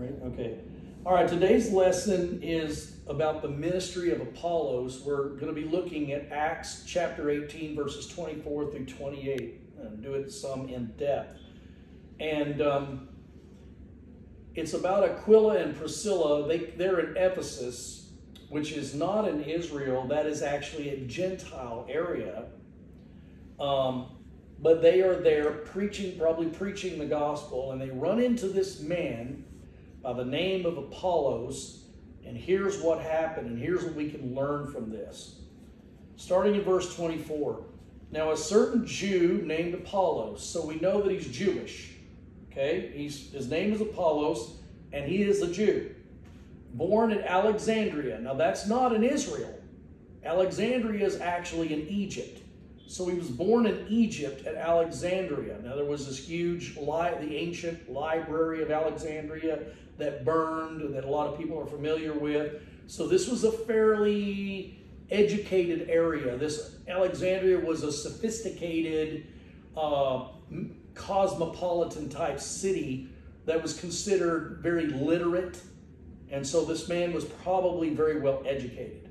Right? Okay. All right, today's lesson is about the ministry of Apollos. We're going to be looking at Acts chapter 18, verses 24 through 28, and do it some in depth. And um, it's about Aquila and Priscilla. They, they're in Ephesus, which is not in Israel, that is actually a Gentile area. Um, but they are there preaching, probably preaching the gospel, and they run into this man by the name of Apollos. And here's what happened, and here's what we can learn from this. Starting in verse 24. Now, a certain Jew named Apollos, so we know that he's Jewish. Okay? He's, his name is Apollos, and he is a Jew. Born at Alexandria. Now, that's not in Israel. Alexandria is actually in Egypt. So he was born in Egypt at Alexandria. Now there was this huge, the ancient library of Alexandria that burned that a lot of people are familiar with. So this was a fairly educated area. This Alexandria was a sophisticated, uh, cosmopolitan type city that was considered very literate. And so this man was probably very well educated.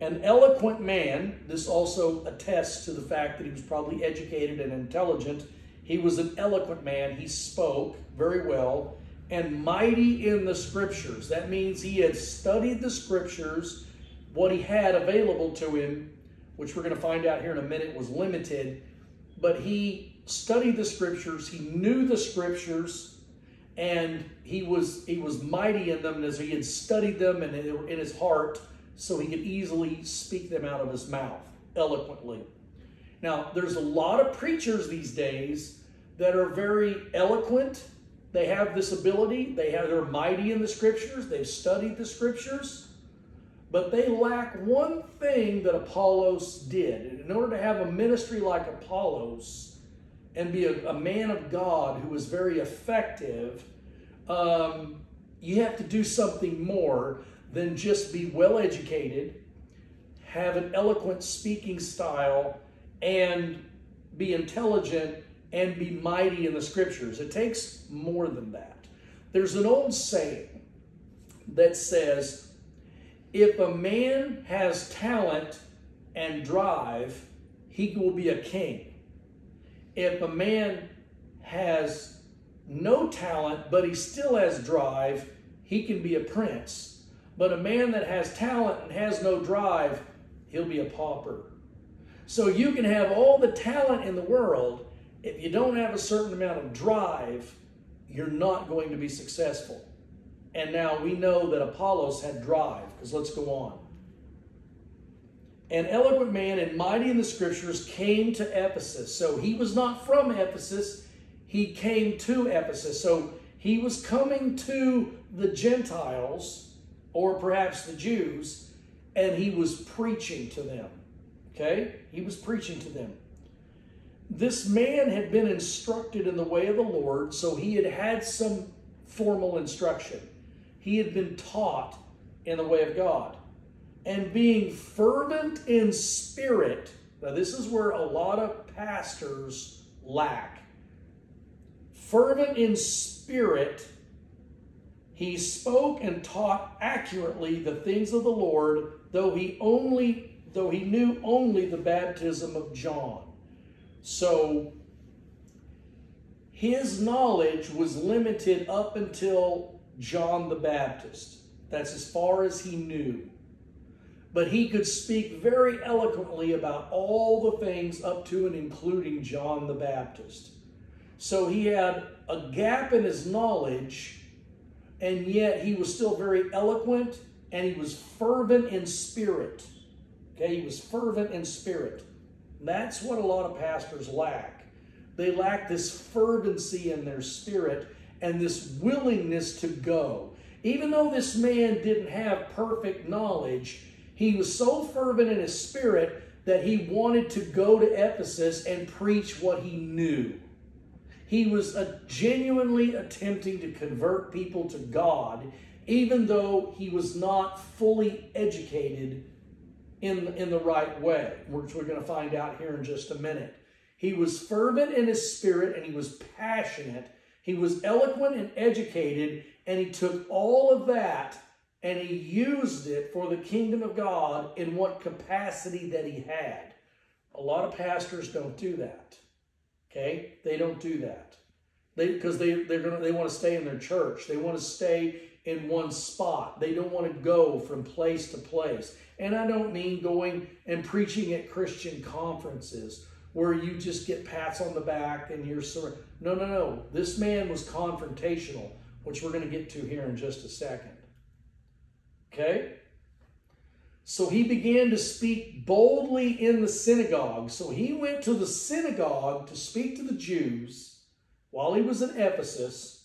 An eloquent man, this also attests to the fact that he was probably educated and intelligent. He was an eloquent man. He spoke very well and mighty in the scriptures. That means he had studied the scriptures, what he had available to him, which we're going to find out here in a minute was limited, but he studied the scriptures, he knew the scriptures, and he was he was mighty in them as he had studied them and they were in his heart so he could easily speak them out of his mouth eloquently. Now, there's a lot of preachers these days that are very eloquent. They have this ability. They have, they're mighty in the scriptures. They've studied the scriptures. But they lack one thing that Apollos did. In order to have a ministry like Apollos and be a, a man of God who was very effective, um, you have to do something more than just be well educated, have an eloquent speaking style, and be intelligent and be mighty in the scriptures. It takes more than that. There's an old saying that says, if a man has talent and drive, he will be a king. If a man has no talent, but he still has drive, he can be a prince. But a man that has talent and has no drive, he'll be a pauper. So you can have all the talent in the world. If you don't have a certain amount of drive, you're not going to be successful. And now we know that Apollos had drive, because let's go on. An eloquent man and mighty in the scriptures came to Ephesus. So he was not from Ephesus, he came to Ephesus. So he was coming to the Gentiles or perhaps the Jews, and he was preaching to them. Okay? He was preaching to them. This man had been instructed in the way of the Lord, so he had had some formal instruction. He had been taught in the way of God. And being fervent in spirit, now this is where a lot of pastors lack. Fervent in spirit, he spoke and taught accurately the things of the Lord, though he only though he knew only the baptism of John. So his knowledge was limited up until John the Baptist. That's as far as he knew. But he could speak very eloquently about all the things up to and including John the Baptist. So he had a gap in his knowledge and yet he was still very eloquent and he was fervent in spirit. Okay, he was fervent in spirit. That's what a lot of pastors lack. They lack this fervency in their spirit and this willingness to go. Even though this man didn't have perfect knowledge, he was so fervent in his spirit that he wanted to go to Ephesus and preach what he knew. He was genuinely attempting to convert people to God, even though he was not fully educated in, in the right way, which we're going to find out here in just a minute. He was fervent in his spirit and he was passionate. He was eloquent and educated, and he took all of that and he used it for the kingdom of God in what capacity that he had. A lot of pastors don't do that. Okay? They don't do that. They because they they're gonna they want to stay in their church. They want to stay in one spot. They don't want to go from place to place. And I don't mean going and preaching at Christian conferences where you just get pats on the back and you're sur- no no no. This man was confrontational, which we're going to get to here in just a second. Okay? So he began to speak boldly in the synagogue. So he went to the synagogue to speak to the Jews while he was in Ephesus,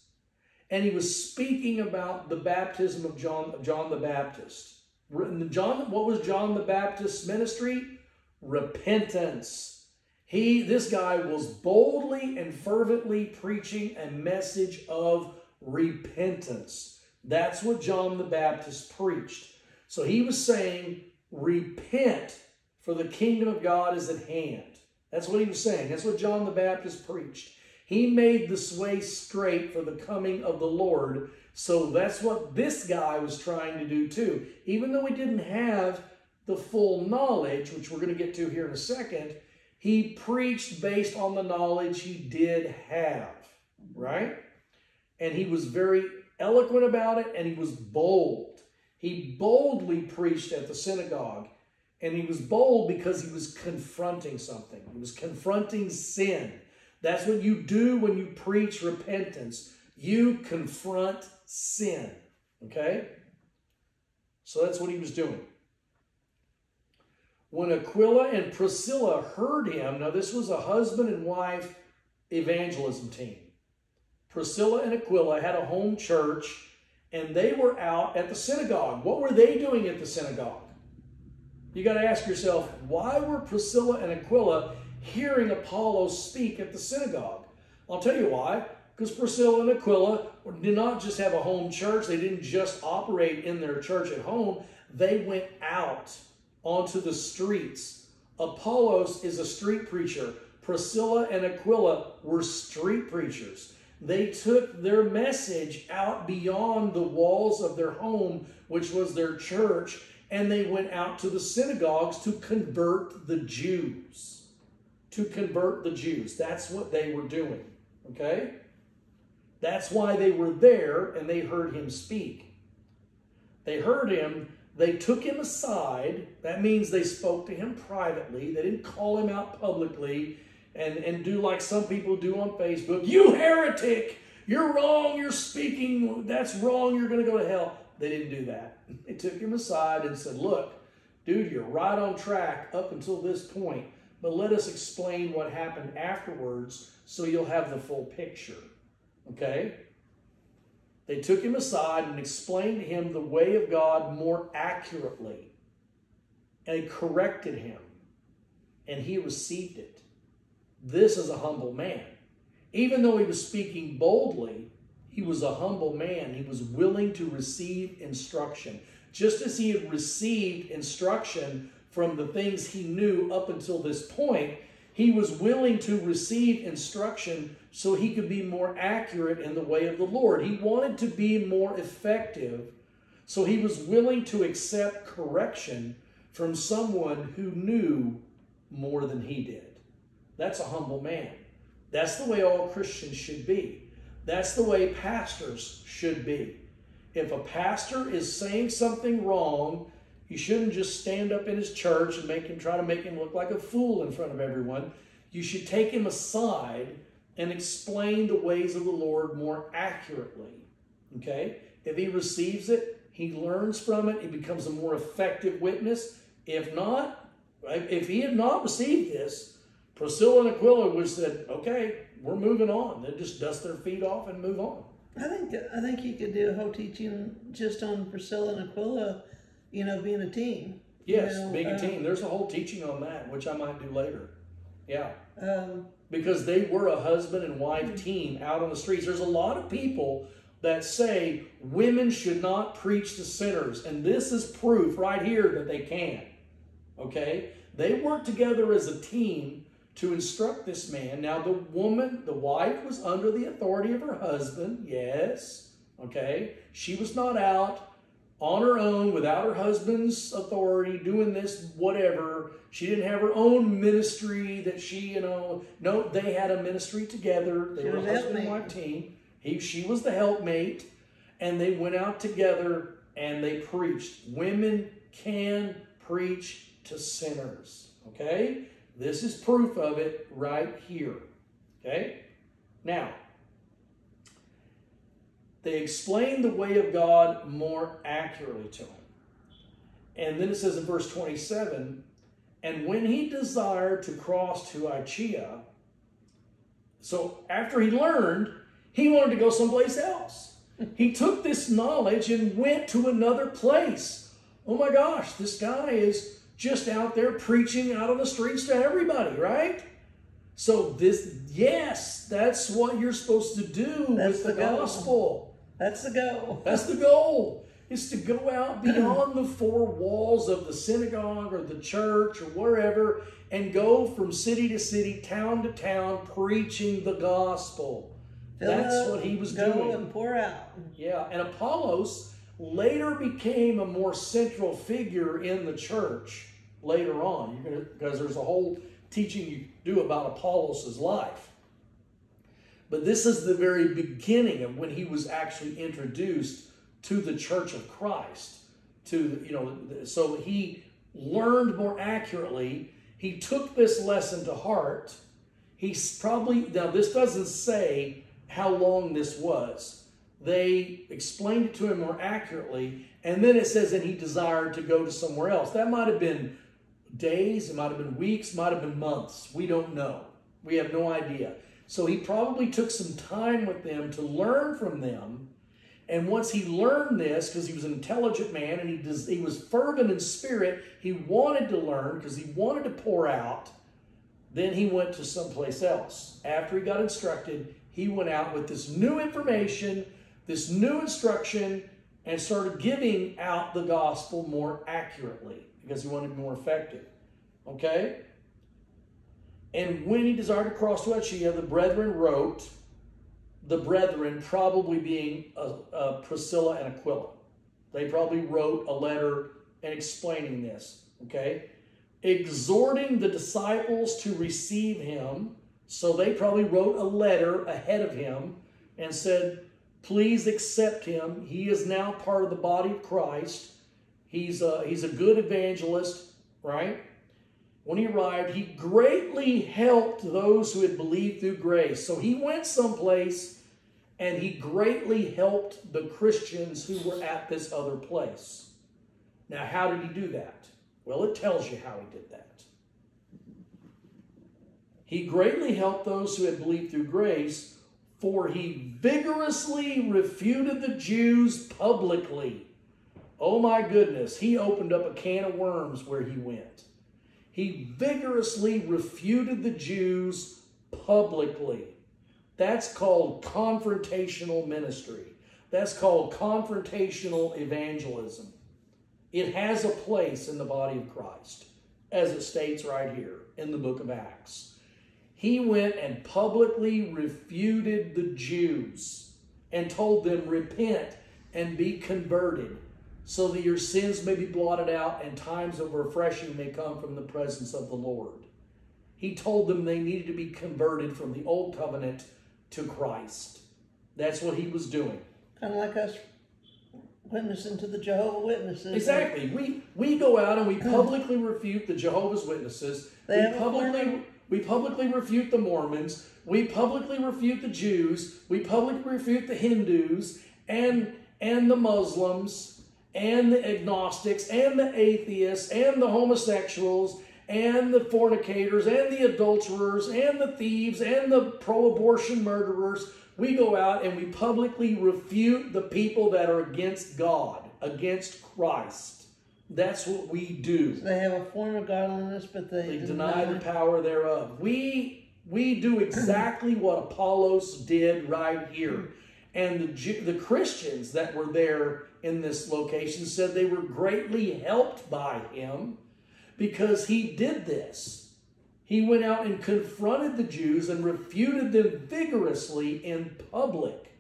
and he was speaking about the baptism of John, John the Baptist. John, what was John the Baptist's ministry? Repentance. He, this guy was boldly and fervently preaching a message of repentance. That's what John the Baptist preached. So he was saying, repent, for the kingdom of God is at hand. That's what he was saying. That's what John the Baptist preached. He made the way straight for the coming of the Lord. So that's what this guy was trying to do too. Even though he didn't have the full knowledge, which we're going to get to here in a second, he preached based on the knowledge he did have, right? And he was very eloquent about it and he was bold. He boldly preached at the synagogue. And he was bold because he was confronting something. He was confronting sin. That's what you do when you preach repentance. You confront sin. Okay? So that's what he was doing. When Aquila and Priscilla heard him, now this was a husband and wife evangelism team. Priscilla and Aquila had a home church and they were out at the synagogue. What were they doing at the synagogue? You got to ask yourself, why were Priscilla and Aquila hearing Apollo speak at the synagogue? I'll tell you why. Because Priscilla and Aquila did not just have a home church, they didn't just operate in their church at home, they went out onto the streets. Apollos is a street preacher. Priscilla and Aquila were street preachers. They took their message out beyond the walls of their home, which was their church, and they went out to the synagogues to convert the Jews. To convert the Jews. That's what they were doing. Okay? That's why they were there and they heard him speak. They heard him, they took him aside. That means they spoke to him privately. They didn't call him out publicly and, and do like some people do on Facebook. You heretic! You're wrong, you're speaking, that's wrong, you're going to go to hell. They didn't do that. They took him aside and said, Look, dude, you're right on track up until this point, but let us explain what happened afterwards so you'll have the full picture. Okay? They took him aside and explained to him the way of God more accurately and corrected him, and he received it. This is a humble man. Even though he was speaking boldly, he was a humble man. He was willing to receive instruction. Just as he had received instruction from the things he knew up until this point, he was willing to receive instruction so he could be more accurate in the way of the Lord. He wanted to be more effective, so he was willing to accept correction from someone who knew more than he did. That's a humble man. That's the way all Christians should be. That's the way pastors should be. If a pastor is saying something wrong, you shouldn't just stand up in his church and make him try to make him look like a fool in front of everyone. You should take him aside and explain the ways of the Lord more accurately. Okay? If he receives it, he learns from it, he becomes a more effective witness. If not, if he had not received this, Priscilla and Aquila would said, okay, we're moving on. They just dust their feet off and move on. I think I think you could do a whole teaching just on Priscilla and Aquila, you know, being a team. Yes, you know, being a um, team. There's a whole teaching on that, which I might do later. Yeah. Um, Because they were a husband and wife team out on the streets. There's a lot of people that say women should not preach to sinners. And this is proof right here that they can. Okay? They work together as a team to instruct this man. Now, the woman, the wife, was under the authority of her husband, yes, okay? She was not out on her own without her husband's authority doing this, whatever. She didn't have her own ministry that she, you know, no, they had a ministry together. They She were a husband and wife team. He, she was the helpmate, and they went out together and they preached. Women can preach to sinners, okay? This is proof of it right here. Okay? Now, they explain the way of God more accurately to him. And then it says in verse 27 and when he desired to cross to Achaia, so after he learned, he wanted to go someplace else. He took this knowledge and went to another place. Oh my gosh, this guy is just out there preaching out on the streets to everybody, right? So this, yes, that's what you're supposed to do That's with the, the goal. gospel. That's the goal. That's the goal. Is to go out beyond the four walls of the synagogue or the church or wherever and go from city to city, town to town, preaching the gospel. Fill That's up, what he was go doing. and pour out. Yeah, and Apollos later became a more central figure in the church later on, gonna- because there's a whole teaching you do about Apollos' life. But this is the very beginning of when he was actually introduced to the church of Christ. To you know, so he learned more accurately. He took this lesson to heart. He's probably now this doesn't say how long this was. They explained it to him more accurately, and then it says that he desired to go to somewhere else. That might have been days, it might have been weeks, might have been months. We don't know. We have no idea. So he probably took some time with them to learn from them. And once he learned this, because he was an intelligent man and he, he was fervent in spirit, he wanted to learn because he wanted to pour out. Then he went to someplace else. After he got instructed, he went out with this new information, this new instruction, and started giving out the gospel more accurately because he wanted to be more effective. Okay? And when he desired to cross to Achaia, the brethren wrote, the brethren probably being uh, uh, Priscilla and Aquila. They probably wrote a letter and explaining this, okay? Exhorting the disciples to receive him. So they probably wrote a letter ahead of him and said, please accept him. He is now part of the body of Christ. He's a, he's a good evangelist, right? When he arrived, he greatly helped those who had believed through grace. So he went someplace and he greatly helped the Christians who were at this other place. Now, how did he do that? Well, it tells you how he did that. He greatly helped those who had believed through grace, for he vigorously refuted the Jews publicly. Oh my goodness, he opened up a can of worms where he went. He vigorously refuted the Jews publicly. That's called confrontational ministry. That's called confrontational evangelism. It has a place in the body of Christ, as it states right here in the book of Acts. He went and publicly refuted the Jews and told them, Repent and be converted, so that your sins may be blotted out and times of refreshing may come from the presence of the Lord. He told them they needed to be converted from the old covenant to Christ. That's what he was doing. Kind of like us witnessing to the Jehovah Witnesses. Exactly. We we go out and we publicly refute the Jehovah's Witnesses. They we publicly we publicly refute the Mormons. We publicly refute the Jews. We publicly refute the Hindus and and the Muslims and the agnostics and the atheists and the homosexuals and the fornicators and the adulterers and the thieves and the pro-abortion murderers. We go out and we publicly refute the people that are against God, against Christ. That's what we do. They have a form of godliness, but they, They deny the power thereof. We we do exactly what Apollos did right here. And the the Christians that were there in this location said they were greatly helped by him because he did this. He went out and confronted the Jews and refuted them vigorously in public.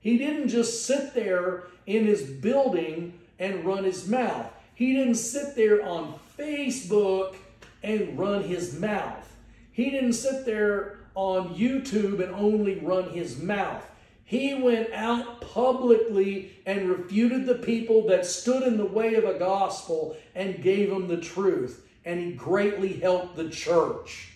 He didn't just sit there in his building and run his mouth. He didn't sit there on Facebook and run his mouth. He didn't sit there on YouTube and only run his mouth. He went out publicly and refuted the people that stood in the way of a gospel and gave them the truth. And he greatly helped the church.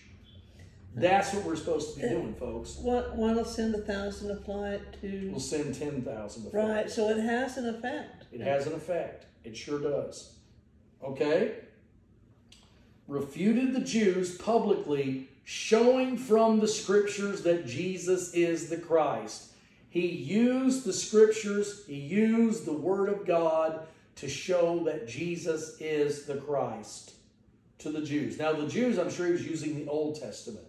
That's what we're supposed to be uh, doing, folks. What will send a thousand, apply it to. We'll send 10,000. Right, so it has an effect. It has an effect. It sure does. Okay? Refuted the Jews publicly, showing from the scriptures that Jesus is the Christ. He used the scriptures, he used the Word of God to show that Jesus is the Christ to the Jews. Now, the Jews, I'm sure he was using the Old Testament.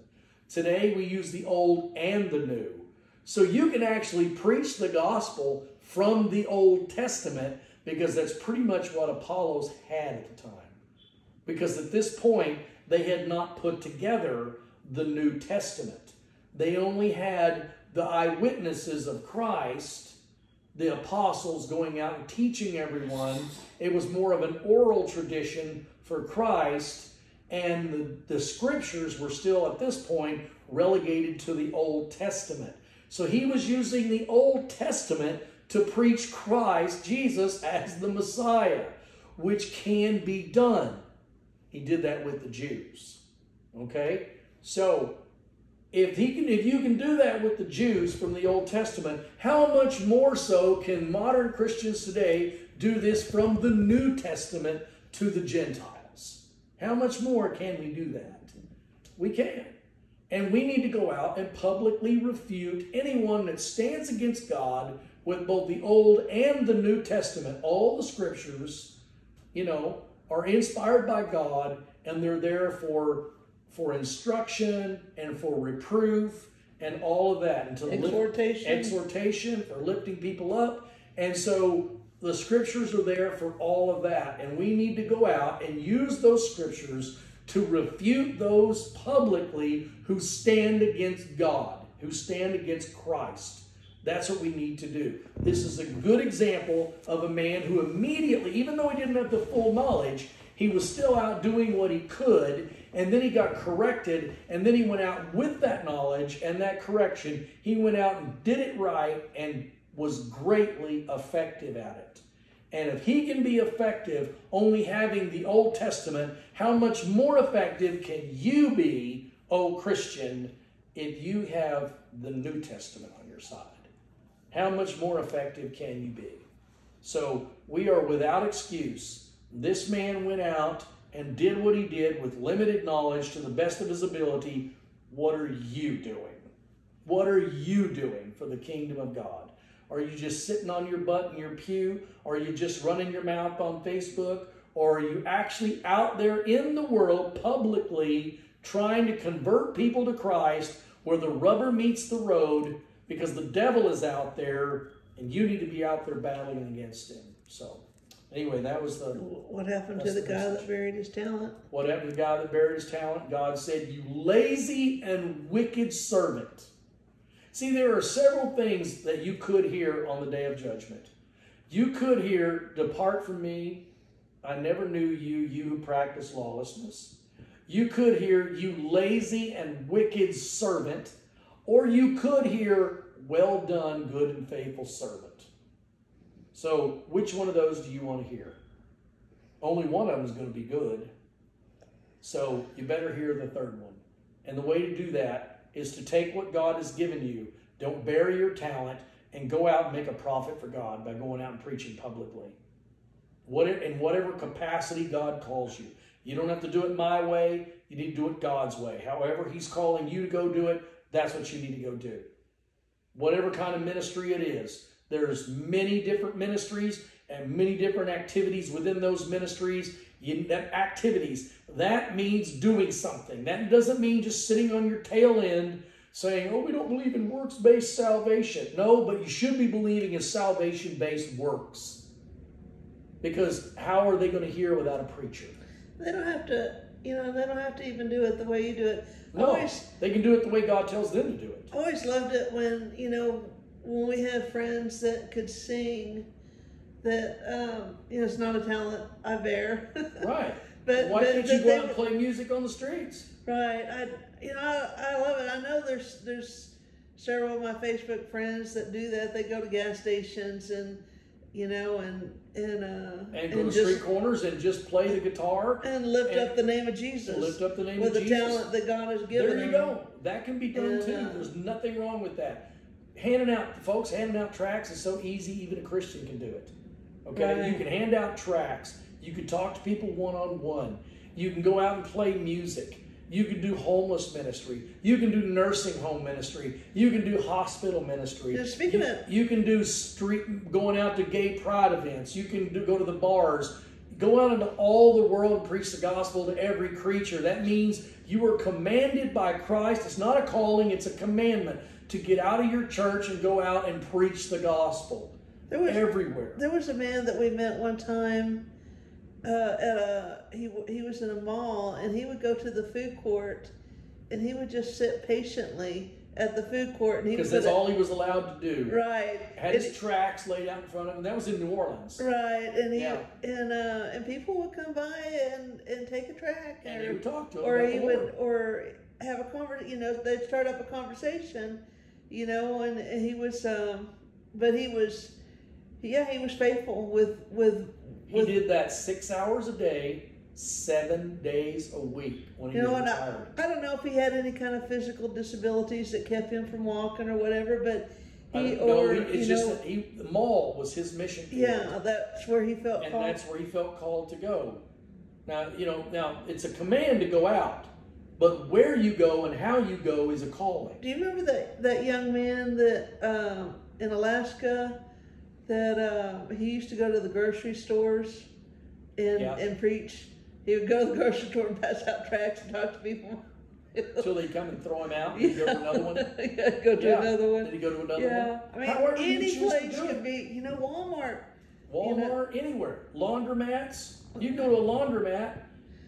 Today, we use the Old and the New. So you can actually preach the gospel from the Old Testament because that's pretty much what Apollos had at the time. Because at this point, they had not put together the New Testament. They only had the eyewitnesses of Christ, the apostles going out and teaching everyone. It was more of an oral tradition for Christ, and the, the scriptures were still at this point relegated to the Old Testament. So he was using the Old Testament to preach Christ, Jesus, as the Messiah, which can be done. He did that with the Jews. Okay? So if he can if you can do that with the Jews from the Old Testament, how much more so can modern Christians today do this from the New Testament to the Gentiles? How much more can we do that? We can. And we need to go out and publicly refute anyone that stands against God with both the Old and the New Testament. All the scriptures, you know, are inspired by God and they're there for for instruction and for reproof and all of that to exhortation. exhortation for lifting people up. And so the scriptures are there for all of that. And we need to go out and use those scriptures to refute those publicly who stand against God who stand against Christ. That's what we need to do. This is a good example of a man who immediately, even though he didn't have the full knowledge, he was still out doing what he could and then he got corrected, and then he went out with that knowledge and that correction. He went out and did it right and was greatly effective at it. And if he can be effective only having the Old Testament, how much more effective can you be, oh Christian, if you have the New Testament on your side? How much more effective can you be? So we are without excuse. This man went out and did what he did with limited knowledge to the best of his ability, what are you doing? What are you doing for the kingdom of God? Are you just sitting on your butt in your pew? Are you just running your mouth on Facebook? Or are you actually out there in the world publicly trying to convert people to Christ where the rubber meets the road because the devil is out there and you need to be out there battling against him? So. Anyway, that was the. What happened to the, the guy that buried his talent? What happened to the guy that buried his talent? God said, You lazy and wicked servant. See, there are several things that you could hear on the day of judgment. You could hear, Depart from me. I never knew you, you who practice lawlessness. You could hear, You lazy and wicked servant. Or you could hear, Well done, good and faithful servant. So, which one of those do you want to hear? Only one of them is going to be good. So, you better hear the third one. And the way to do that is to take what God has given you, don't bury your talent, and go out and make a profit for God by going out and preaching publicly. What in whatever capacity God calls you. You don't have to do it my way, you need to do it God's way. However, He's calling you to go do it, that's what you need to go do. Whatever kind of ministry it is, there's many different ministries and many different activities within those ministries. You, that activities, that means doing something. That doesn't mean just sitting on your tail end saying, oh, we don't believe in works-based salvation. No, but you should be believing in salvation-based works. Because how are they going to hear without a preacher? They don't have to you know, they don't have to even do it the way you do it. No, Always, they can do it the way God tells them to do it. always loved it when you know when we had friends that could sing. That um, you know, it's not a talent I bear. Right. but Why but, can't but you go they out and play music on the streets? Right. I you know I, I love it. I know there's there's several of my Facebook friends that do that. They go to gas stations and you know and and uh And go to just street corners and just play the guitar and lift and up the name of Jesus lift up the name of Jesus with of the Jesus. talent that God has given There you them. go. That can be done Yeah. too. There's nothing wrong with that. Handing out, folks, handing out tracts is so easy, even a Christian can do it. Okay? Right. You can hand out tracts. You can talk to people one on one. You can go out and play music. You can do homeless ministry. You can do nursing home ministry. You can do hospital ministry. Yeah, speaking you, of- you can do street going out to gay pride events. You can do, go to the bars. Go out into all the world and preach the gospel to every creature. That means you are commanded by Christ. It's not a calling, it's a commandment to get out of your church and go out and preach the gospel There was everywhere. there was a man that we met one time uh, at a he he was in a mall and he would go to the food court and he would just sit patiently at the food court and he Because that's all he was allowed to do. right Had and, his tracks laid out in front of him. That was in New Orleans. right and he Yeah. and uh, and people would come by and and take a track And he or, would talk to him. or he would or have a conversation. you know they'd start up a conversation you know and, he was um but he was yeah he was faithful with with He with did that six hours a day, seven days a week when he You know, was and I. I don't know if he had any kind of physical disabilities that kept him from walking or whatever, but he Uh, no, or he, it's just know, that he, the mall was his mission field. yeah, that's where he felt and called. that's where he felt called to go. Now, you know, now it's a command to go out, but where you go and how you go is a calling. Do you remember that that young man that um, in Alaska that uh, he used to go to the grocery stores and Yeah. and preach? He would go to the grocery store and pass out tracts and talk to people. Until they come and throw him out, and go to another one. yeah, go to Yeah. another one. Did he go to another Yeah, I mean, However any place could be. You know, Walmart. Walmart, anywhere, laundromats. You can go to a laundromat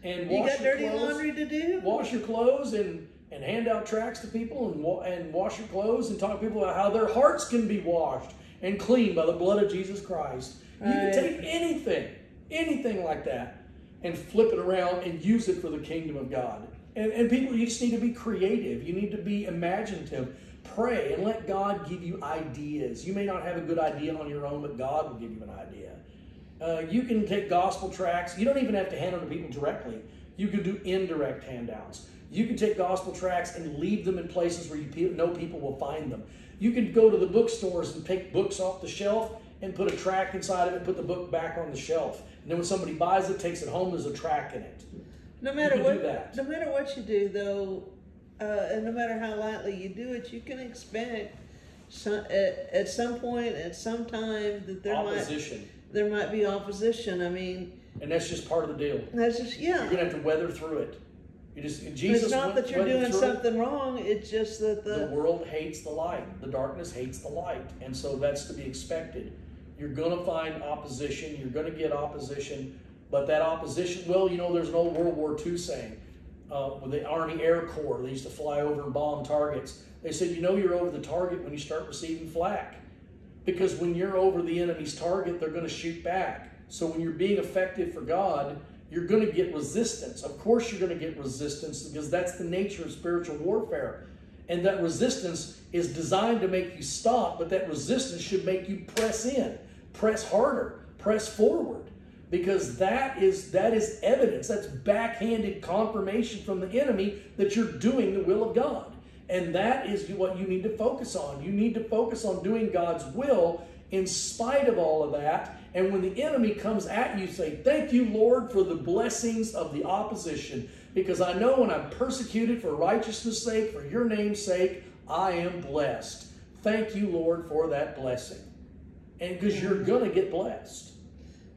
and You got your dirty clothes. laundry to do. wash your clothes and and hand out tracts to people and wa- and wash your clothes and talk to people about how their hearts can be washed and cleaned by the blood of Jesus Christ. You can take anything, anything like that, and flip it around and use it for the kingdom of God. And, and people, you just need to be creative. You need to be imaginative. Pray and let God give you ideas. You may not have a good idea on your own, but God will give you an idea. Uh, you can take gospel tracts. You don't even have to hand them to people directly. You can do indirect handouts. You can take gospel tracts and leave them in places where you know people will find them. You can go to the bookstores and take books off the shelf and put a tract inside of it, put the book back on the shelf. And then when somebody buys it, takes it home, there's a tract in it. No matter can do what, that. no matter what you do, though, uh, and no matter how lightly you do it, you can expect some, at, at some point, at some time, that there might Opposition. There might be opposition. I mean, And that's just part of the deal. that's just yeah. You're going to have to weather through it. You just Jesus it's not that you're doing through it. something wrong. It's just that The the world hates the light. The darkness hates the light. And so that's to be expected. You're going to find opposition. You're going to get opposition. But that opposition, well, you know, there's an old World War II saying uh, with the Army Air Corps, they used to fly over and bomb targets. They said, you know, you're over the target when you start receiving flak. Because when you're over the enemy's target, they're going to shoot back. So when you're being effective for God, you're going to get resistance. Of course, you're going to get resistance because that's the nature of spiritual warfare. And that resistance is designed to make you stop, but that resistance should make you press in, press harder, press forward. Because that is that is evidence, that's backhanded confirmation from the enemy that you're doing the will of God. And that is what you need to focus on. You need to focus on doing God's will in spite of all of that. And when the enemy comes at you, say, Thank you, Lord, for the blessings of the opposition. Because I know when I'm persecuted for righteousness' sake, for your name's sake, I am blessed. Thank you, Lord, for that blessing. And because you're going to get blessed.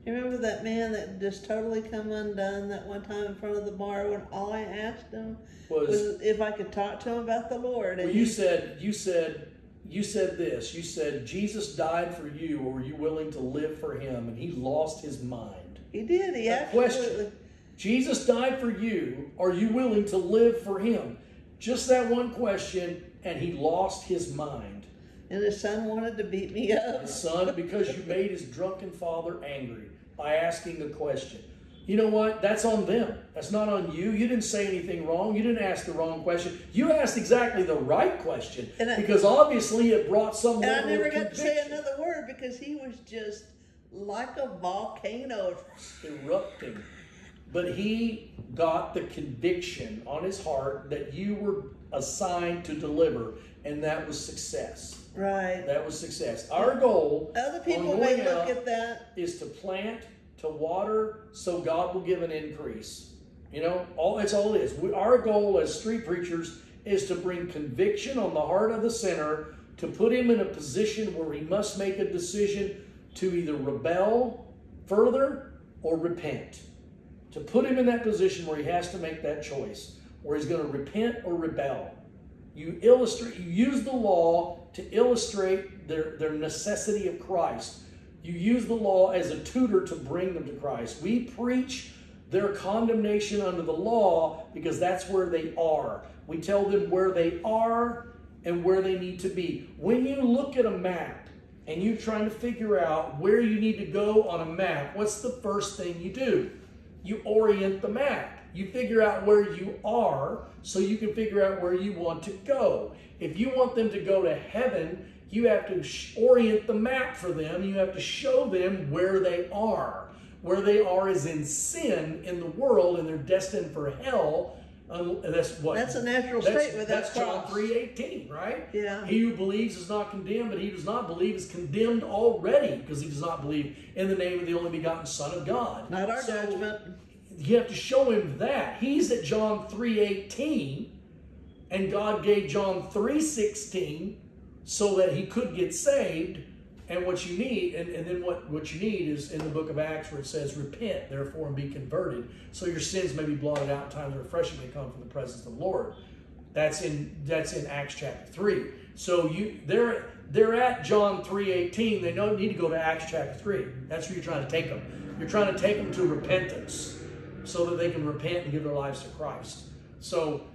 You remember that man that just totally come undone that one time in front of the bar when all I asked him Was was if I could talk to him about the Lord. Well, And you he- said, you said, you said this. You said, Jesus died for you, or were you willing to live for him? And he lost his mind. He did. He A question. absolutely. Jesus died for you. Are you willing to live for him? Just that one question, and he lost his mind. And his son wanted to beat me up. His son, because you made his drunken father angry by asking a question. You know what? That's on them. That's not on you. You didn't say anything wrong. You didn't ask the wrong question. You asked exactly the right question And I- because obviously it brought some And I never got to say another word because he was just like a volcano. erupting. But he got the conviction on his heart that you were assigned to deliver, and that was success. Right. That was success. Our goal Other people may look at that. is to plant, to water, so God will give an increase. You know, all that's all it is. We, our goal as street preachers is to bring conviction on the heart of the sinner, to put him in a position where he must make a decision to either rebel further or repent. To put him in that position where he has to make that choice, where he's going to repent or rebel. You illustrate, you use the law to illustrate their, their necessity of Christ. You use the law as a tutor to bring them to Christ. We preach their condemnation under the law because that's where they are. We tell them where they are and where they need to be. When you look at a map and you're trying to figure out where you need to go on a map, what's the first thing you do? You orient the map. You figure out where you are so you can figure out where you want to go. If you want them to go to heaven, you have to orient the map for them. You have to show them where they are. Where they are is in sin in the world and they're destined for hell. Um, that's what That's a natural that's, state without that's John three eighteen, right? Yeah. He who believes is not condemned, but he who does not believe is condemned already because he does not believe in the name of the only begotten Son of God. Not our So, judgment. You have to show him that. He's at John 3:18 and God gave John 3:16 so that he could get saved. And what you need, and, and then what, what you need is in the book of Acts where it says, Repent, therefore, and be converted, so your sins may be blotted out, times of refreshing may come from the presence of the Lord. That's in that's in Acts chapter 3. So you they're they're at John 3:18. They don't need to go to Acts chapter 3. That's where you're trying to take them. You're trying to take them to repentance so that they can repent and give their lives to Christ. So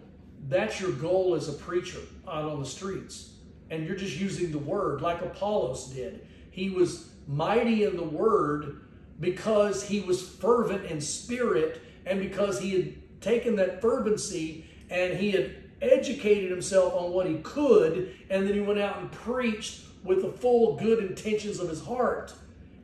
that's your goal as a preacher out on the streets. And you're just using the word like Apollos did. He was mighty in the word because he was fervent in spirit and because he had taken that fervency and he had educated himself on what he could and then he went out and preached with the full good intentions of his heart.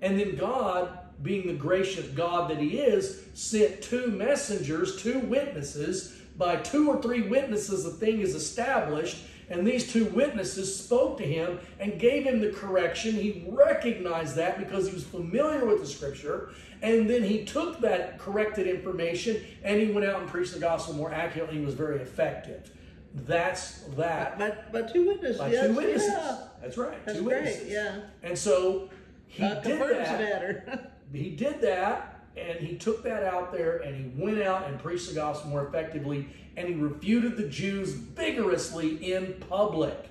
And then God, being the gracious God that He is, sent two messengers, two witnesses. By two or three witnesses, the thing is established. And these two witnesses spoke to him and gave him the correction. He recognized that because he was familiar with the scripture. And then he took that corrected information and he went out and preached the gospel more accurately. He was very effective. That's that. By, by two witnesses. By yes, two witnesses. Yeah. That's right. That's two great. witnesses. Yeah. And so he did that. He did that, and he took that out there, and he went out and preached the gospel more effectively, and he refuted the Jews vigorously in public.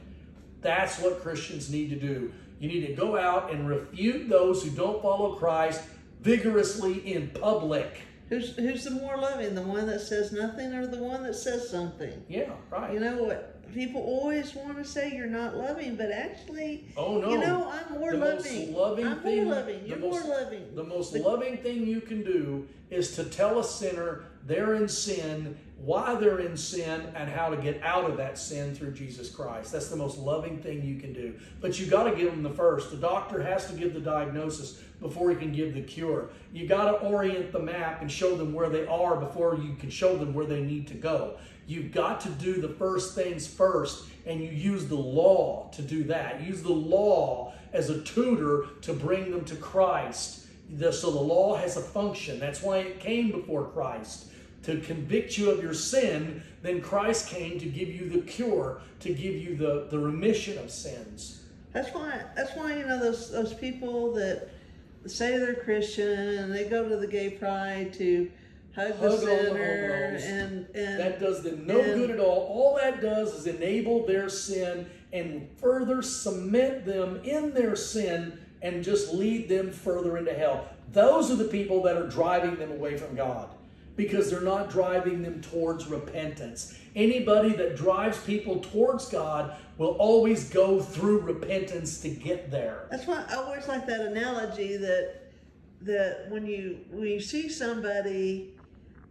That's what Christians need to do. You need to go out and refute those who don't follow Christ vigorously in public. who's who's the more loving, the one that says nothing or the one that says something? Yeah, right. You know what? People always want to say you're not loving, but actually, oh no. you know, I'm more the loving. most loving I'm thing, more loving. the You're most- more loving. The most loving thing you can do is to tell a sinner they're in sin, why they're in sin, and how to get out of that sin through Jesus Christ. That's the most loving thing you can do. But you got to give them the first. The doctor has to give the diagnosis before he can give the cure. You got to orient the map and show them where they are before you can show them where they need to go. You've got to do the first things first, and you use the law to do that. Use the law as a tutor to bring them to Christ. So the law has a function. That's why it came before Christ to convict you of your sin. Then Christ came to give you the cure, to give you the, the remission of sins. That's why. That's why you know those those people that say they're Christian and they go to the gay pride to hug, Hug the all the sinner and and That does them no and- good at all. All that does is enable their sin and further cement them in their sin and just lead them further into hell. Those are the people that are driving them away from God. because they're not driving them towards repentance. Anybody that drives people towards God will always go through repentance to get there. That's why I always like that analogy that that when you when you see somebody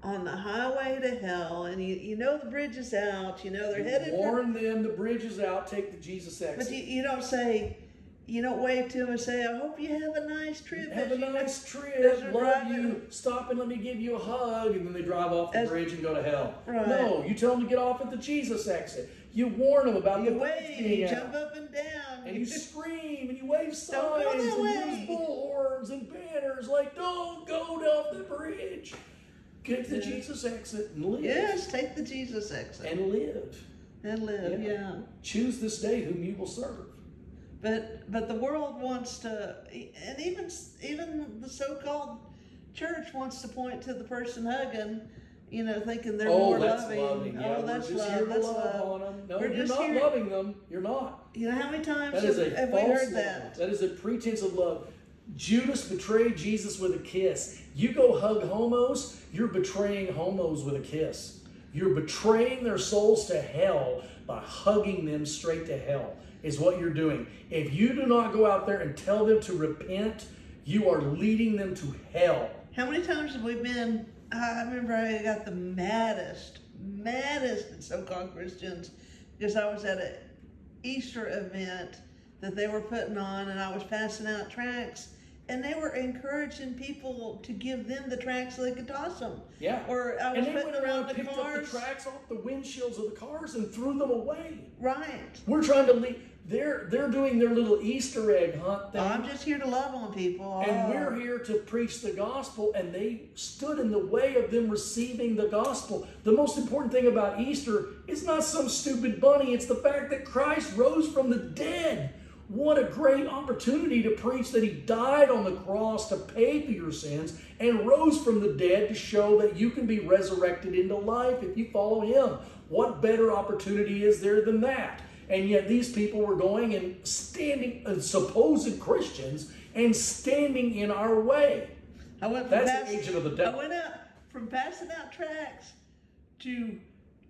on the highway to hell and you, you know the bridge is out, you know they're headed for Warn them, the bridge is out, take the Jesus but exit. you, you don't say you don't wave to them and say, I hope you have a nice trip. Have a nice trip, love driving. you, stop and let me give you a hug, and then they drive off the As- bridge and go to hell. Right. No, you tell them to get off at the Jesus exit. You warn them about You the bridge wave, you out. jump up and down. And you scream and you wave signs Don't go that and way. use bullhorns and banners like, don't go off the bridge. Get the. Jesus exit and live. yes, take the Jesus exit And live. and live. Yeah. yeah. Choose this day whom you will serve. But but the world wants to, and even even the so-called church wants to point to the person hugging, you know, thinking they're oh, more loving. loving. Yeah, oh, that's love. That's love, love. No, We're you're just not here- loving them. You're not. You know how many times have, have we heard love. that? That is a pretense of love. Judas betrayed Jesus with a kiss. You go hug homos, you're betraying homos with a kiss. You're betraying their souls to hell by hugging them straight to hell, is what you're doing. If you do not go out there and tell them to repent, you are leading them to hell. How many times have we been? I remember I got the maddest, maddest at so-called Christians because I was at a Easter event that they were putting on, and I was passing out tracts, and they were encouraging people to give them the tracts so they could toss them. Yeah. Or I was and they putting went around around the picked cars. up the tracts off the windshields of the cars and threw them away. Right. We're trying to lead. They're they're doing their little Easter egg hunt thing. I'm just here to love on people. And Oh. we're here to preach the gospel, and they stood in the way of them receiving the gospel. The most important thing about Easter is not some stupid bunny, it's the fact that Christ rose from the dead. What a great opportunity to preach that He died on the cross to pay for your sins and rose from the dead to show that you can be resurrected into life if you follow Him. What better opportunity is there than that? And yet these people were going and standing, uh, supposed Christians, and standing in our way. I went from That's pass- agent of the devil. I went out from passing out tracts to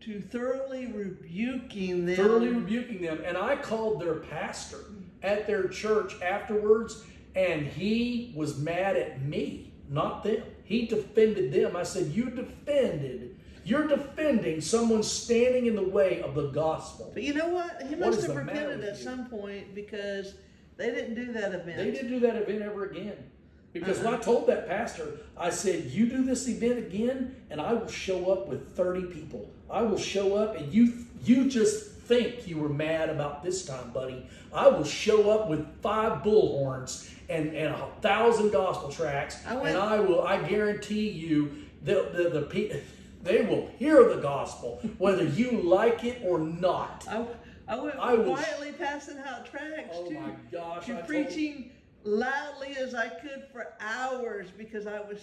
to thoroughly rebuking them. Thoroughly rebuking them. And I called their pastor at their church afterwards, and he was mad at me, not them. He defended them. I said, You defended, you're defending someone standing in the way of the gospel. But you know what? He must have repented at you? some point because they didn't do that event. They didn't do that event ever again. Because when I uh-huh. told that pastor, I said, You do this event again, and I will show up with 30 people. I will show up, and you you just think you were mad about this time, buddy. I will show up with five bullhorns and, and a thousand gospel tracts, I and I will, I guarantee you, the, the, the pe- they will hear the gospel, whether you like it or not. I, I went I was- quietly passing out tracts Oh to, my gosh, to preaching loudly as I could for hours because I was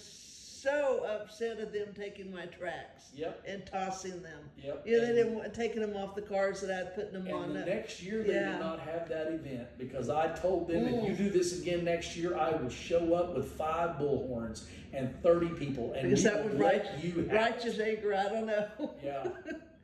so upset at them taking my tracts Yep. and tossing them. Yep. Yeah, they And- didn't want taking them off the cars that I'd putting them on. And the the- next year they Yeah. did not have that event because I told them if Mm. you do this again next year, I will show up with five bullhorns and thirty people, and because we that will right, you righteous anger. I don't know. Yeah,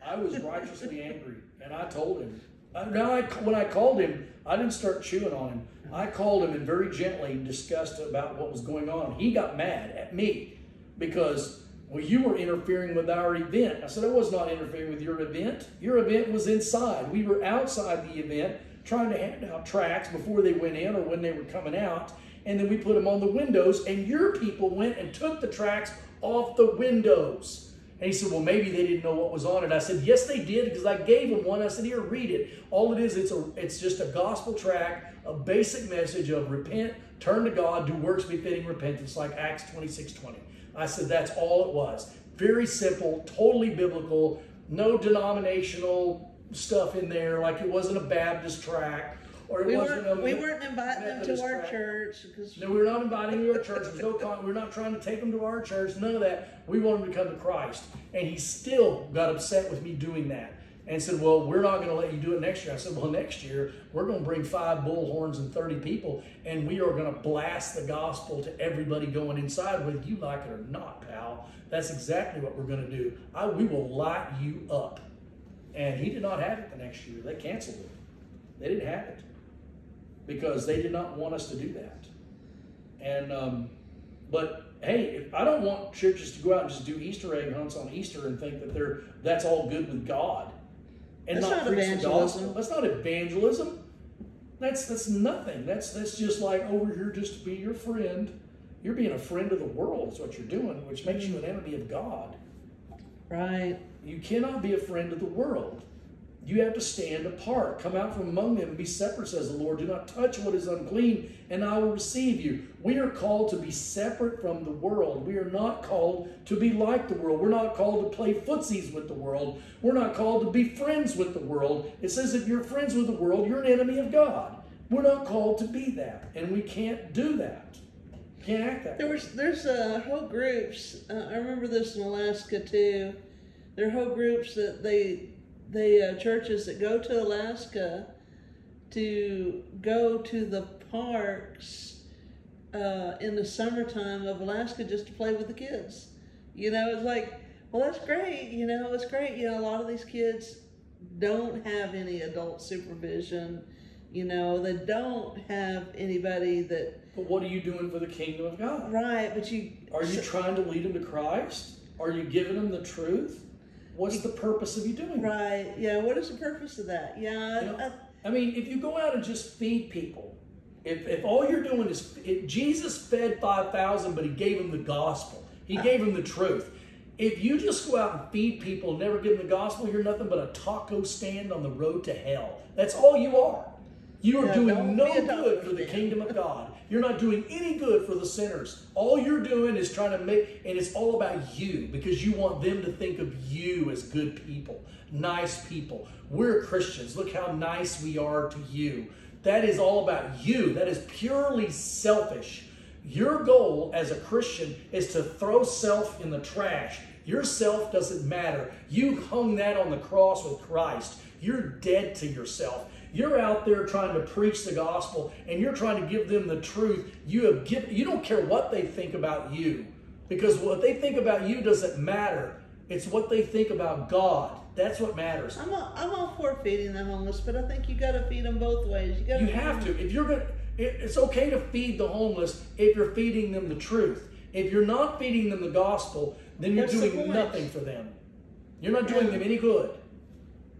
I was righteously angry, and I told him. Now, I, when I called him, I didn't start chewing on him. I called him and very gently discussed about what was going on. He got mad at me because, well, you were interfering with our event. I said, I was not interfering with your event. Your event was inside. We were outside the event trying to hand out tracts before they went in or when they were coming out. And then we put them on the windows, and your people went and took the tracts off the windows. And he said, Well, maybe they didn't know what was on it. I said, Yes, they did, because I gave them one. I said, Here, read it. All it is, it's a it's just a gospel tract, a basic message of repent, turn to God, do works befitting repentance, like Acts 26, 20. I said, That's all it was. Very simple, totally biblical, no denominational stuff in there, like it wasn't a Baptist tract. Or it We wasn't weren't, a we weren't inviting them to our track. church No, we were not inviting you to our church. There's no con- we're not trying to take them to our church. None of that. We want them to come to Christ. And he still got upset with me doing that. And said, Well, we're not going to let you do it next year. I said, Well, next year, we're going to bring five bullhorns and 30 people, and we are going to blast the gospel to everybody going inside, whether you like it or not, pal. That's exactly what we're going to do. I, we will light you up. And he did not have it the next year. They canceled it. They didn't have it because they did not want us to do that. And, um, but hey, I don't want churches to go out and just do Easter egg hunts on Easter and think that they're that's all good with God and That's not, not evangelism. That's not evangelism. That's that's nothing. That's that's just like over here just to be your friend. You're being a friend of the world is what you're doing, which makes you an enemy of God. Right. You cannot be a friend of the world. You have to stand apart. Come out from among them and be separate, says the Lord. Do not touch what is unclean, and I will receive you. We are called to be separate from the world. We are not called to be like the world. We're not called to play footsies with the world. We're not called to be friends with the world. It says if you're friends with the world, you're an enemy of God. We're not called to be that, and we can't do that. Can't act that. There way. was there's uh, whole groups. Uh, I remember this in Alaska too. There are whole groups that they they uh, churches that go to Alaska to go to the parks uh, in the summertime of Alaska just to play with the kids. You know, it's like, well, that's great. You know, it's great. You know, a lot of these kids don't have any adult supervision. You know, they don't have anybody that But what are you doing for the kingdom of God? right. But you Are you so- trying to lead them to Christ? Are you giving them the truth? What's the purpose of you doing that? Right. Yeah. What is the purpose of that? Yeah. You know, I, I mean, if you go out and just feed people, if, if all you're doing is if Jesus fed 5,000, but he gave them the gospel, he ah. gave them the truth. If you just go out and feed people and never give them the gospel, you're nothing but a taco stand on the road to hell. That's all you are. You are Yeah, doing no be a taco good for the kingdom of God. You're not doing any good for the sinners. All you're doing is trying to make, and it's all about you because you want them to think of you as good people, nice people. We're Christians. Look how nice we are to you. That is all about you. That is purely selfish. Your goal as a Christian is to throw self in the trash. Your self doesn't matter. You hung that on the cross with Christ. You're dead to yourself. You're out there trying to preach the gospel and you're trying to give them the truth. You have given you don't care what they think about you. Because what they think about you doesn't matter. It's what they think about God. That's what matters. I'm all, I'm all for feeding the homeless, but I think you got to feed them both ways. You gotta You have to. If you're going it's okay to feed the homeless if you're feeding them the truth. If you're not feeding them the gospel, then you're What's doing point? nothing for them. You're not doing them any good.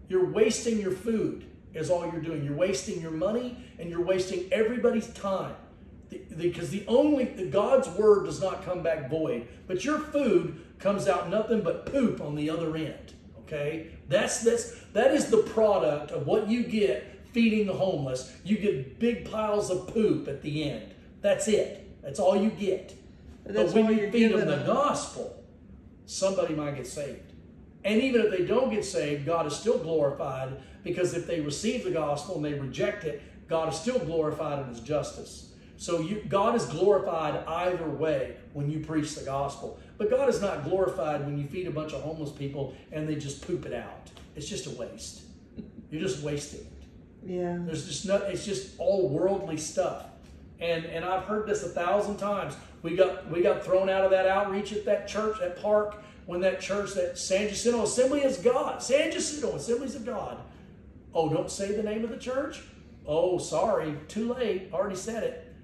You're wasting your food, is all you're doing. You're wasting your money and you're wasting everybody's time. The- Because the only, the God's word does not come back void, but your food comes out nothing but poop on the other end. Okay? That's, that's, that is the product of what you get feeding the homeless. You get big piles of poop at the end. That's it. That's all you get. But But when you feed them the them. gospel, somebody might get saved. And even if they don't get saved, God is still glorified because if they receive the gospel and they reject it, God is still glorified in his justice. So you, God is glorified either way when you preach the gospel. But God is not glorified when you feed a bunch of homeless people and they just poop it out. It's just a waste. You're just wasting it. Yeah. There's just no, it's just all worldly stuff. And and I've heard this a thousand times. We got we got thrown out of that outreach at that church, that park, when that church, that San Jacinto Assembly is God. San Jacinto Assemblies of God. Oh, don't say the name of the church? Oh, sorry, too late. Already said it.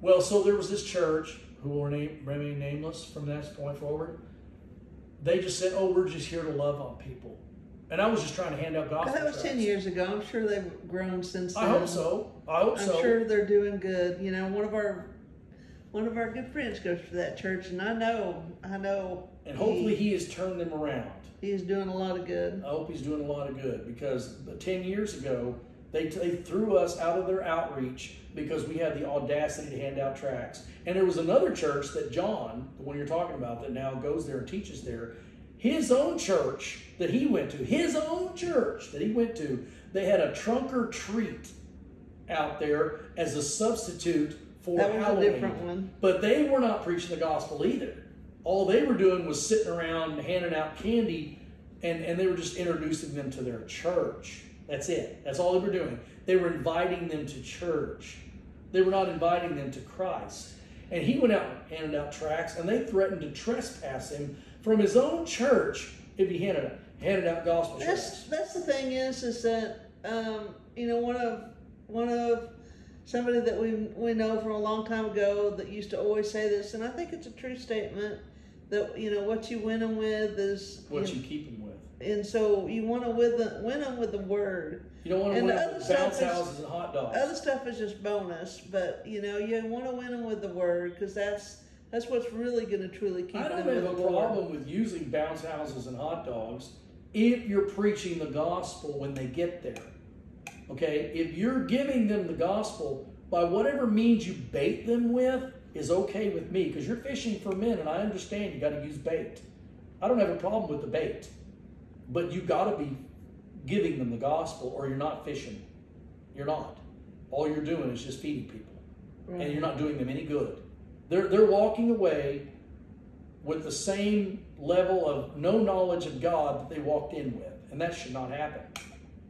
Well, so there was this church who will name, remain nameless from that point forward. They just said, "Oh, we're just here to love on people," and I was just trying to hand out gospel. That was ten years ago. I'm sure they've grown since then. I hope so. I hope so. I'm sure they're doing good. You know, one of our one of our good friends goes to that church, and I know, I know, And hopefully he has turned them around. He is doing a lot of good. I hope he's doing a lot of good because 10 years ago, they, they threw us out of their outreach because we had the audacity to hand out tracts. And there was another church that John, the one you're talking about, that now goes there and teaches there, his own church that he went to, his own church that he went to, they had a trunk or treat out there as a substitute for That was a Halloween. different one. But they were not preaching the gospel either. All they were doing was sitting around handing out candy and and they were just introducing them to their church. That's it. That's all they were doing. They were inviting them to church. They were not inviting them to Christ. And he went out and handed out tracts, and they threatened to trespass him from his own church if he handed out, handed out gospel That's tracts. that's the thing is is that um, you know one of one of somebody that we we know from a long time ago that used to always say this, and I think it's a true statement that you know what you win them with is What you you keep them with. and so you want to win them win them with the word. You don't want to And win the other with stuff bounce is- houses and hot dogs. Other stuff is just bonus, but you know you want to win them with the word because that's that's what's really going to truly keep I don't them have with a problem with using bounce houses and hot dogs if you're preaching the gospel when they get there. Okay? If you're giving them the gospel by whatever means you bait them with is okay with me because you're fishing for men and I understand you got to use bait. I don't have a problem with the bait. But you got to be giving them the gospel or you're not fishing. You're not. All you're doing is just feeding people and you're not doing them any good. They're, they're walking away with the same level of no knowledge of God that they walked in with. And that should not happen.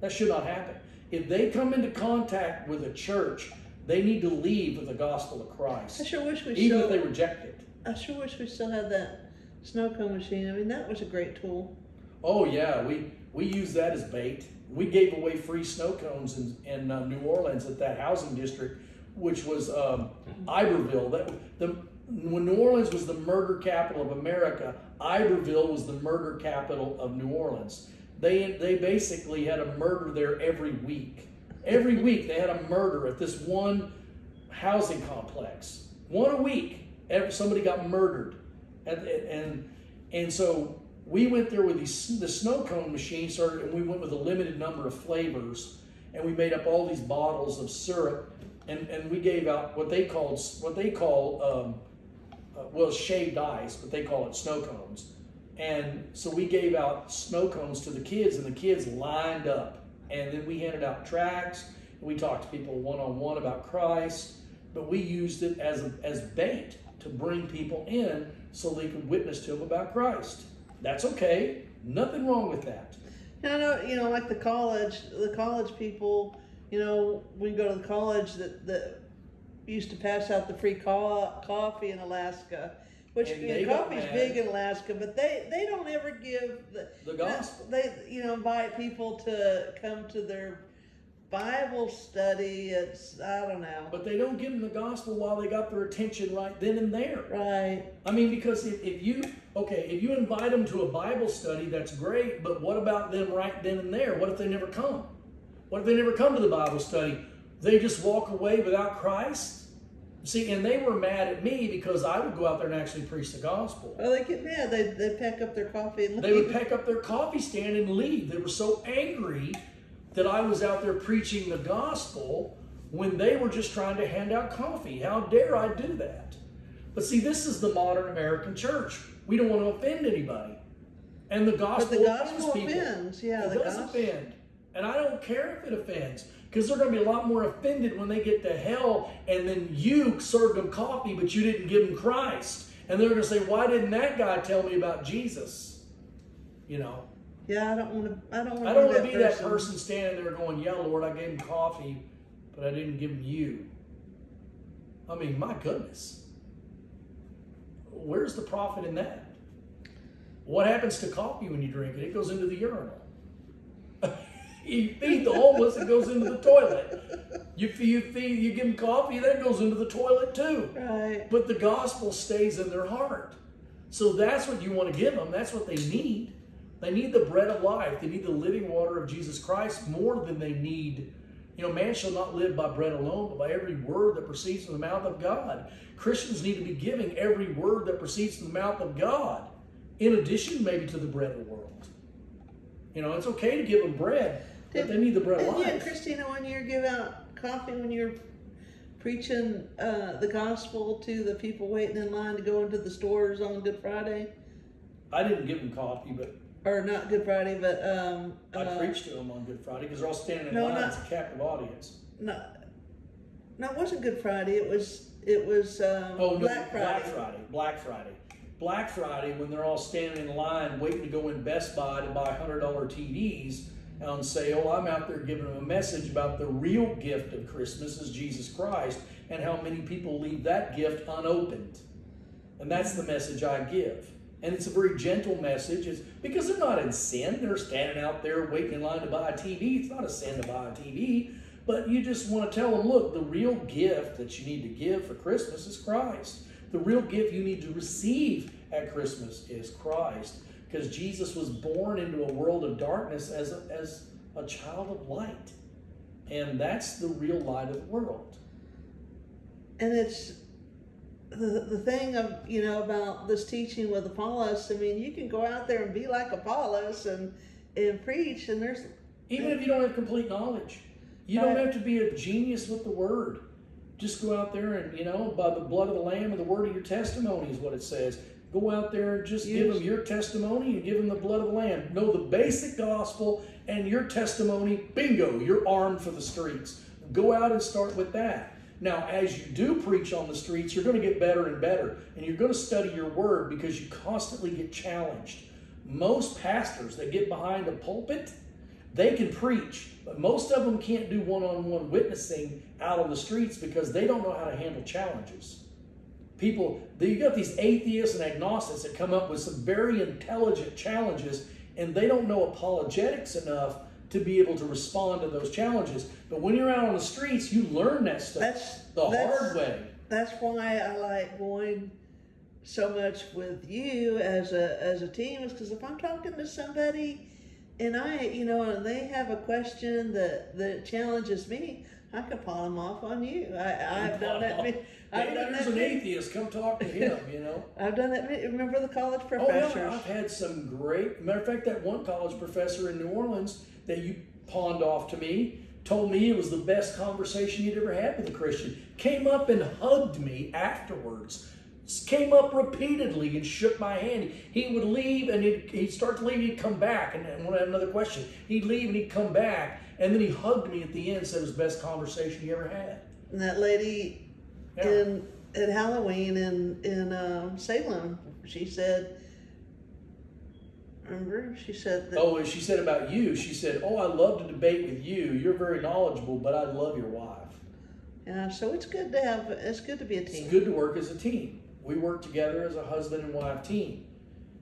That should not happen. If they come into contact with a church, they need to leave with the gospel of I Christ, sure wish we even still. if they reject it. I sure wish we still had that snow cone machine. I mean, that was a great tool. Oh yeah, we we used that as bait. We gave away free snow cones in, in uh, New Orleans at that housing district, which was um, Iberville. That the when New Orleans was the murder capital of America, Iberville was the murder capital of New Orleans. They they basically had a murder there every week. Every week they had a murder at this one housing complex. One a week, somebody got murdered, and and and so we went there with these, the snow cone machine started, and we went with a limited number of flavors, and we made up all these bottles of syrup, and, and we gave out what they called what they call um, uh, well shaved ice, but they call it snow cones, and so we gave out snow cones to the kids, and the kids lined up, and then we handed out tracts, we talked to people one on one about Christ, but we used it as a, as bait to bring people in so they could witness to them about Christ. That's okay. Nothing wrong with that. I know, you know, like the college, the college people, you know, we go to the college that, that used to pass out the free co- coffee in Alaska, which And you know, coffee's big in Alaska, but they, they don't ever give the, The gospel. They, you know, invite people to come to their Bible study. It's, I don't know. But they don't give them the gospel while they got their attention right then and there. Right. I mean, because if, if you, okay, if you invite them to a Bible study, that's great, but what about them right then and there? What if they never come? What if they never come to the Bible study? They just walk away without Christ? See, and they were mad at me because I would go out there and actually preach the gospel. Well, they get mad. They, they pack up their coffee and They would pack up their coffee stand and leave. They were so angry that I was out there preaching the gospel when they were just trying to hand out coffee. How dare I do that? But see, this is the modern American church. We don't want to offend anybody. And the But gospel, the gospel offends people. offends. Yeah, it the does gospel. offend. And I don't care if it offends. Because they're going to be a lot more offended when they get to hell and then you served them coffee, but you didn't give them Christ. And they're going to say, Why didn't that guy tell me about Jesus? You know, Yeah, I don't want to. I don't want I don't be, want to be that person standing there going, Yeah, Lord, I gave him coffee, but I didn't give him you. I mean, my goodness. Where's the profit in that? What happens to coffee when you drink it? It goes into the urinal. you feed the homeless, it goes into the toilet. You feed, you feed, you give them coffee, that goes into the toilet too. Right. But the gospel stays in their heart. So that's what you want to give them. That's what they need. They need the bread of life. They need the living water of Jesus Christ more than they need. You know, man shall not live by bread alone, but by every word that proceeds from the mouth of God. Christians need to be giving every word that proceeds from the mouth of God, in addition, maybe, to the bread of the world. You know, it's okay to give them bread, but they need the bread of Did you. Christina one year give out coffee when you were preaching uh, the gospel to the people waiting in line to go into the stores on Good Friday? I didn't give them coffee, but Or not Good Friday, but um, I uh, preached to them on Good Friday because they're all standing in no, line. not- It's a captive audience. No, no, it wasn't Good Friday. It was it was um, Oh no, Black Friday. Black Friday. Black Friday. Black Friday when they're all standing in line waiting to go in Best Buy to buy $100 TVs on sale. I'm out there giving them a message about the real gift of Christmas is Jesus Christ and how many people leave that gift unopened. And that's the message I give. And it's a very gentle message. It's because they're not in sin. They're standing out there waiting in line to buy a TV. It's not a sin to buy a TV. But you just want to tell them, look, the real gift that you need to give for Christmas is Christ. The real gift you need to receive at Christmas is Christ. Because Jesus was born into a world of darkness as a, as a child of light. And that's the real light of the world. And it's the, the thing of you know about this teaching with Apollos. I mean, you can go out there and be like Apollos and and preach, and there's even if you don't have complete knowledge, you don't have to be a genius with the word. Just go out there and you know by the blood of the lamb and the word of your testimony is what it says. Go out there and just give them your testimony and give them the blood of the lamb. Know the basic gospel and your testimony. Bingo, you're armed for the streets. Go out and start with that. Now, as you do preach on the streets, you're going to get better and better, and you're going to study your word because you constantly get challenged. Most pastors that get behind a pulpit, they can preach, but most of them can't do one on one witnessing out on the streets because they don't know how to handle challenges. People, you got these atheists and agnostics that come up with some very intelligent challenges, and they don't know apologetics enough to be able to respond to those challenges. But when you're out on the streets, you learn that stuff that's, the that's, hard way. That's why I like going so much with you as a as a team is because if I'm talking to somebody and I, you know, and they have a question that that challenges me, I could pawn them off on you. I, I've done that. I've done there's that an atheist. Come talk to him. You know. I've done that. Remember the college professors? Oh yeah, I've had some great. Matter of fact, that one college professor in New Orleans that you pawned off to me told me it was the best conversation you'd ever had with a Christian. Came up and hugged me afterwards. Came up repeatedly and shook my hand. He would leave and he'd, he'd start to leave. He'd come back and, and when I had another question, he'd leave and he'd come back and then he hugged me at the end. Said it was the best conversation he ever had. And that lady yeah. in at Halloween in in um, Salem, she said Remember, she said that. Oh, and she said about you. She said, "Oh, I love to debate with you. You're very knowledgeable, but I love your wife." Yeah, so it's good to have. It's good to be a team. It's good to work as a team. We work together as a husband and wife team,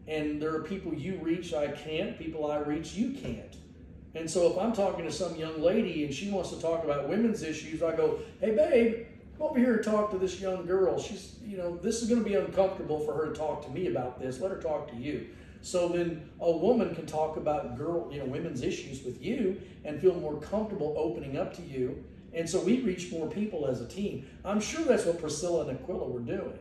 and there are people you reach I can't, people I reach you can't. And so if I'm talking to some young lady and she wants to talk about women's issues, I go, "Hey, babe." Come over here and talk to this young girl. She's, you know, this is going to be uncomfortable for her to talk to me about this. Let her talk to you. So then a woman can talk about girl, you know, women's issues with you and feel more comfortable opening up to you. And so we reach more people as a team. I'm sure that's what Priscilla and Aquila were doing.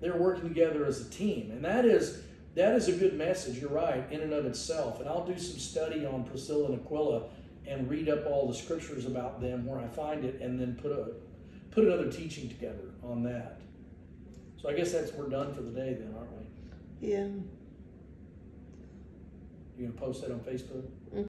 They're working together as a team. And that is that is a good message, you're right, in and of itself. And I'll do some study on Priscilla and Aquila and read up all the scriptures about them where I find it and then put a put another teaching together on that. So I guess that's we're done for the day then, aren't we? Yeah. You gonna post that on Facebook?